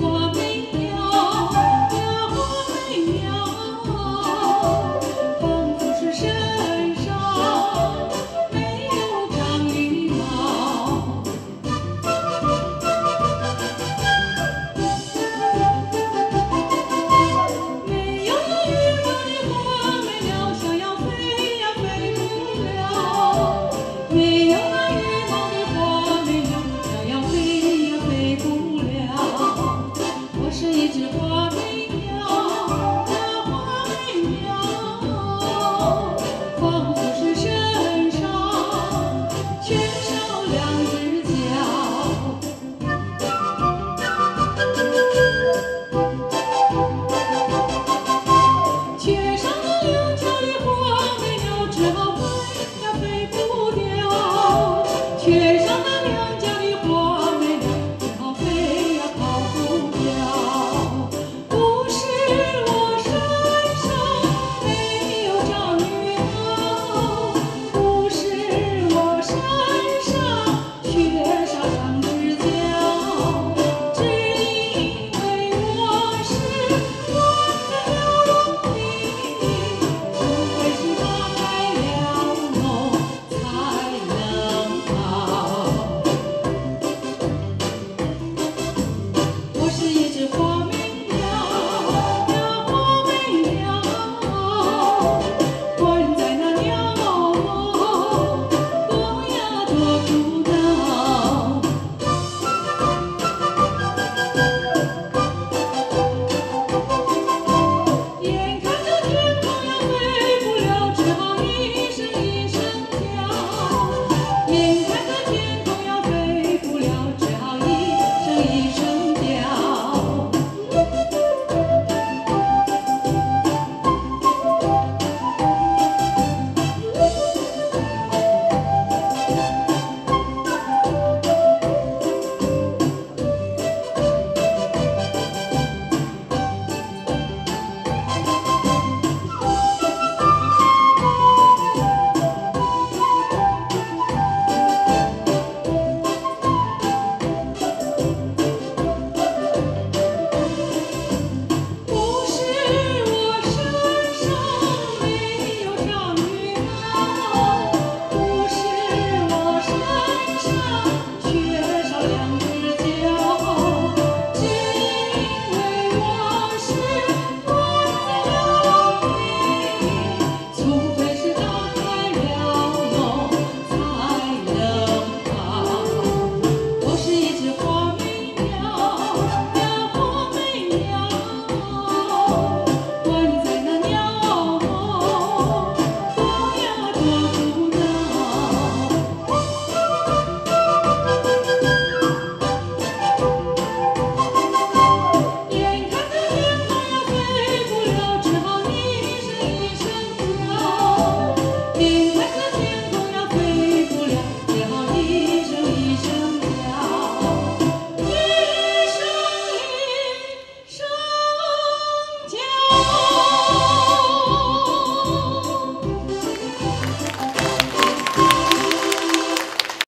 我每天。一起。